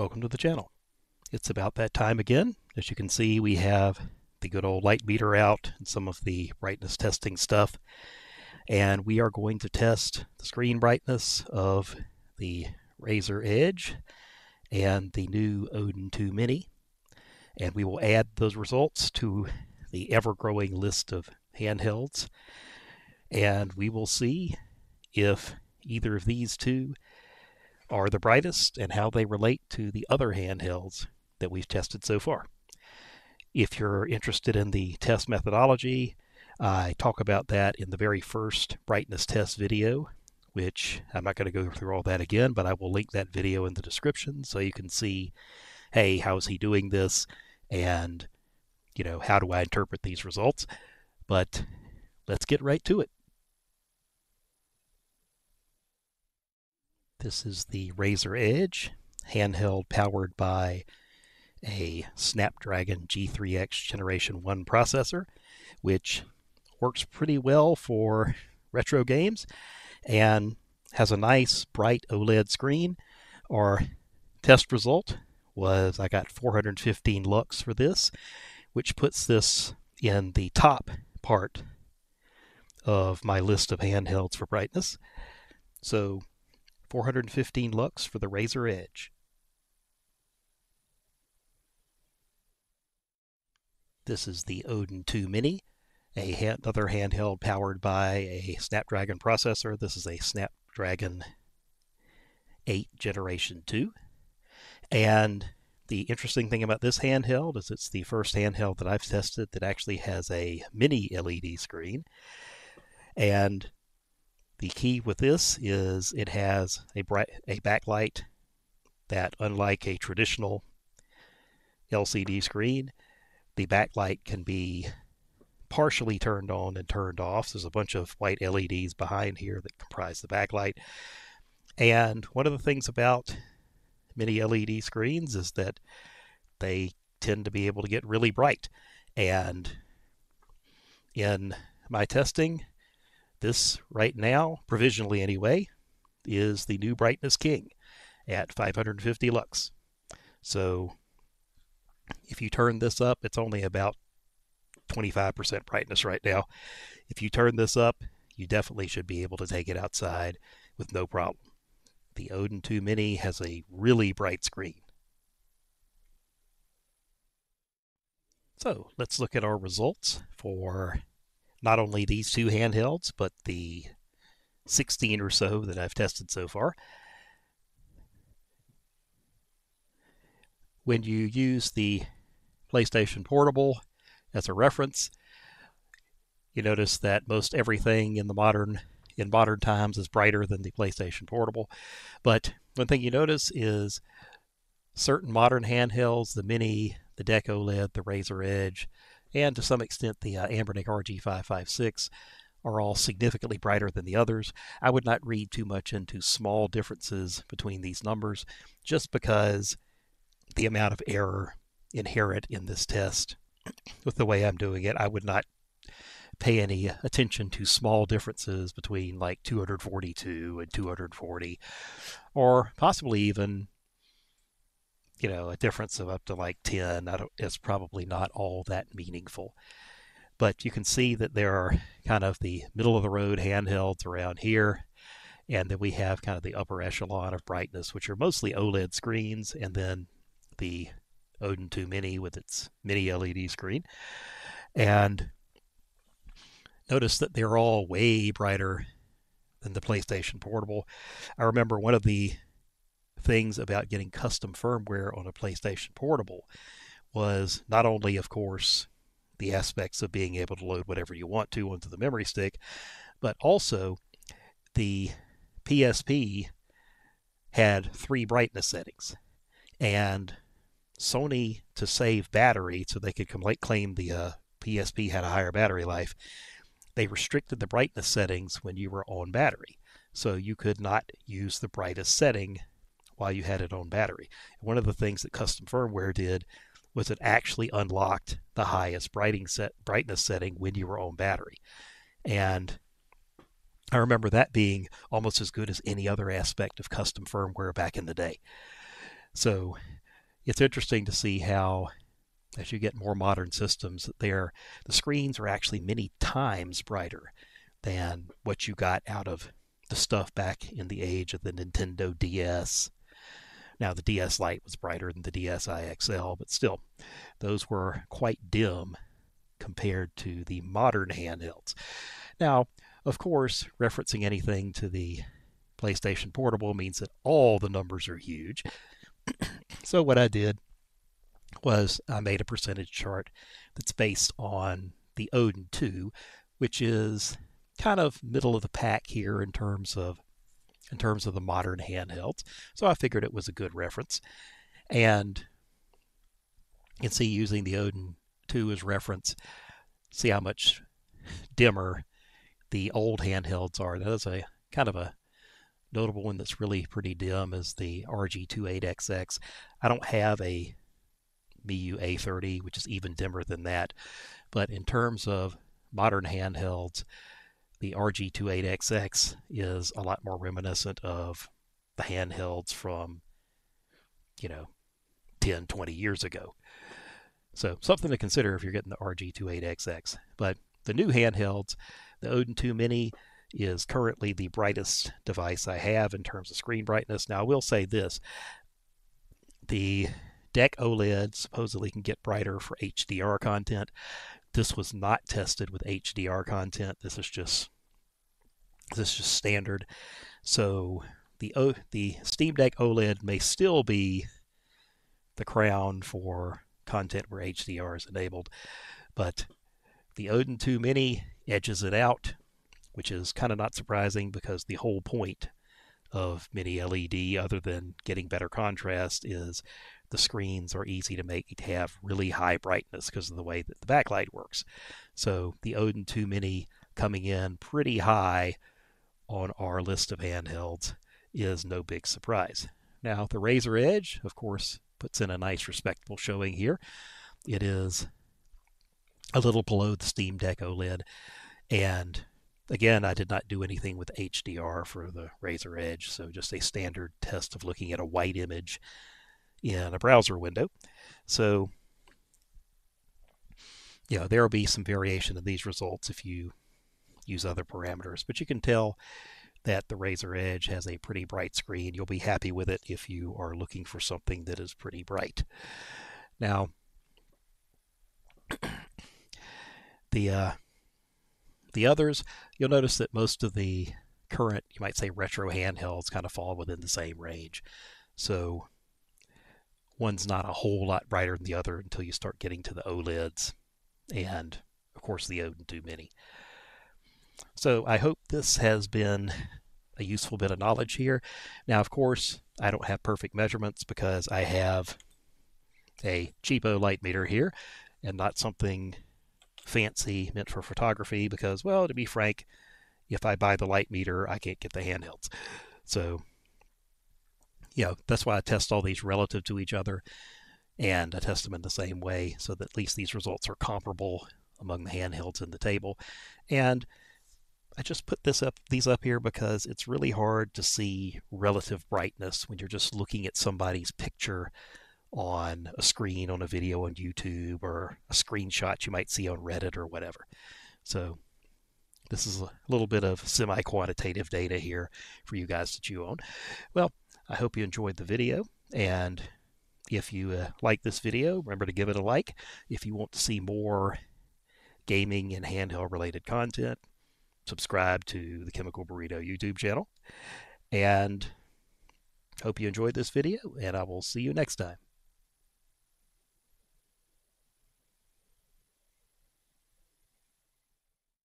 welcome to the channel. It's about that time again. As you can see, we have the good old light meter out and some of the brightness testing stuff. And we are going to test the screen brightness of the Razer Edge and the new Odin 2 Mini. And we will add those results to the ever-growing list of handhelds. And we will see if either of these two are the brightest and how they relate to the other handhelds that we've tested so far. If you're interested in the test methodology, I talk about that in the very first brightness test video, which I'm not going to go through all that again, but I will link that video in the description so you can see, hey, how's he doing this? And, you know, how do I interpret these results? But let's get right to it. This is the Razer Edge, handheld powered by a Snapdragon G3X Generation 1 processor, which works pretty well for retro games and has a nice bright OLED screen. Our test result was I got 415 lux for this, which puts this in the top part of my list of handhelds for brightness. So 415 lux for the Razer Edge. This is the Odin 2 Mini, a hand, another handheld powered by a Snapdragon processor. This is a Snapdragon 8 Generation 2. And the interesting thing about this handheld is it's the first handheld that I've tested that actually has a mini LED screen. And the key with this is it has a bright a backlight that unlike a traditional LCD screen, the backlight can be partially turned on and turned off. There's a bunch of white LEDs behind here that comprise the backlight. And one of the things about mini LED screens is that they tend to be able to get really bright. And in my testing, this right now, provisionally anyway, is the new Brightness King at 550 lux. So if you turn this up, it's only about 25% brightness right now. If you turn this up, you definitely should be able to take it outside with no problem. The Odin 2 Mini has a really bright screen. So let's look at our results for not only these two handhelds, but the 16 or so that I've tested so far. When you use the PlayStation Portable as a reference, you notice that most everything in the modern in modern times is brighter than the PlayStation Portable. But one thing you notice is certain modern handhelds, the Mini, the Deck OLED, the Razer Edge, and to some extent the uh, Anbernic RG556 are all significantly brighter than the others. I would not read too much into small differences between these numbers just because the amount of error inherent in this test with the way I'm doing it, I would not pay any attention to small differences between like 242 and 240 or possibly even you know, a difference of up to like 10 is probably not all that meaningful. But you can see that there are kind of the middle of the road handhelds around here. And then we have kind of the upper echelon of brightness, which are mostly OLED screens, and then the Odin 2 Mini with its mini LED screen. And notice that they're all way brighter than the PlayStation Portable. I remember one of the things about getting custom firmware on a PlayStation Portable was not only, of course, the aspects of being able to load whatever you want to onto the memory stick, but also the PSP had three brightness settings. And Sony, to save battery so they could claim the uh, PSP had a higher battery life, they restricted the brightness settings when you were on battery. So you could not use the brightest setting while you had it on battery. One of the things that custom firmware did was it actually unlocked the highest brightness setting when you were on battery. And I remember that being almost as good as any other aspect of custom firmware back in the day. So it's interesting to see how as you get more modern systems there the screens are actually many times brighter than what you got out of the stuff back in the age of the Nintendo DS. Now the DS Lite was brighter than the DSi XL, but still those were quite dim compared to the modern handhelds. Now, of course, referencing anything to the PlayStation Portable means that all the numbers are huge. so what I did was I made a percentage chart that's based on the Odin 2, which is kind of middle of the pack here in terms of in terms of the modern handhelds. So I figured it was a good reference. And you can see using the Odin 2 as reference, see how much dimmer the old handhelds are. That is a kind of a notable one that's really pretty dim is the RG28XX. I don't have a Miyoo A30, which is even dimmer than that. But in terms of modern handhelds, the RG28XX is a lot more reminiscent of the handhelds from, you know, 10, 20 years ago. So something to consider if you're getting the RG28XX. But the new handhelds, the Odin 2 Mini is currently the brightest device I have in terms of screen brightness. Now, I will say this the Deck OLED supposedly can get brighter for HDR content. This was not tested with HDR content. This is just this is just standard. So the o, the Steam Deck OLED may still be the crown for content where HDR is enabled, but the Odin 2 Mini edges it out which is kind of not surprising because the whole point of mini LED, other than getting better contrast, is the screens are easy to make to have really high brightness because of the way that the backlight works. So the Odin 2 Mini coming in pretty high on our list of handhelds is no big surprise. Now the Razer Edge, of course, puts in a nice respectable showing here. It is a little below the Steam Deck OLED and Again, I did not do anything with HDR for the Razer Edge, so just a standard test of looking at a white image in a browser window. So, know, there will be some variation in these results if you use other parameters, but you can tell that the Razer Edge has a pretty bright screen. You'll be happy with it if you are looking for something that is pretty bright. Now, the uh, the others, you'll notice that most of the current, you might say retro handhelds kind of fall within the same range. So one's not a whole lot brighter than the other until you start getting to the OLEDs and, of course, the Odin 2 Mini. So I hope this has been a useful bit of knowledge here. Now, of course, I don't have perfect measurements because I have a cheapo light meter here and not something fancy meant for photography because, well, to be frank, if I buy the light meter, I can't get the handhelds. So, you know, that's why I test all these relative to each other and I test them in the same way so that at least these results are comparable among the handhelds in the table. And I just put this up these up here because it's really hard to see relative brightness when you're just looking at somebody's picture on a screen on a video on YouTube or a screenshot you might see on Reddit or whatever. So this is a little bit of semi-quantitative data here for you guys to chew on. Well, I hope you enjoyed the video and if you uh, like this video, remember to give it a like. If you want to see more gaming and handheld related content, subscribe to the Chemical Burrito YouTube channel. And hope you enjoyed this video, and I will see you next time.